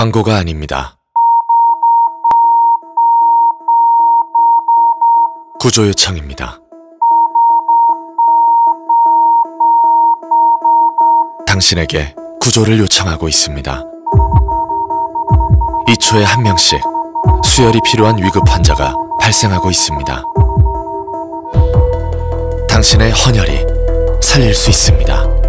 광고가 아닙니다. 구조 요청입니다. 당신에게 구조를 요청하고 있습니다. 2초에 한 명씩 수혈이 필요한 위급 환자가 발생하고 있습니다. 당신의 헌혈이 살릴 수 있습니다.